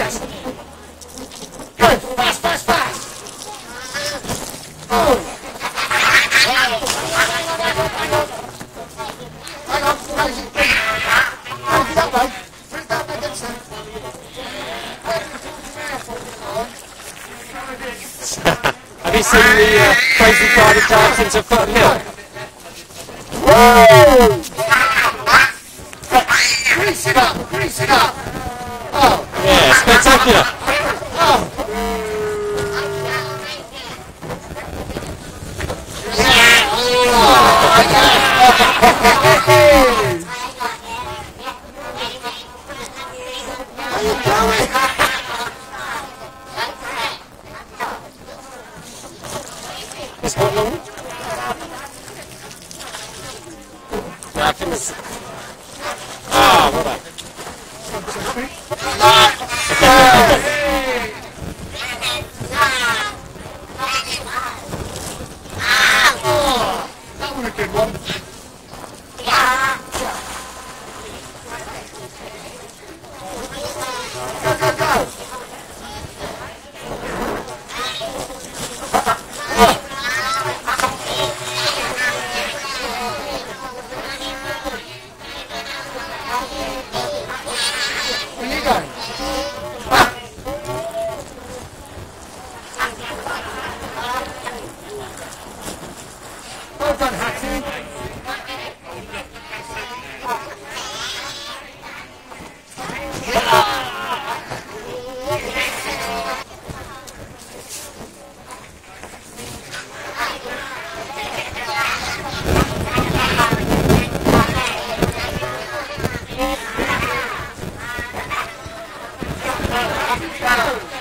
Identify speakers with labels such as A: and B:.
A: Yes! Fast, fast, fast! Oh! Hang on,
B: hang on, hang on. that way. Put it that way against him.
C: Have you seen the uh, crazy car that drives into Foot Hill?
D: Whoa!
B: it you. Oh.
E: Ah, what about? Ah!
C: me pegou. É
F: Go!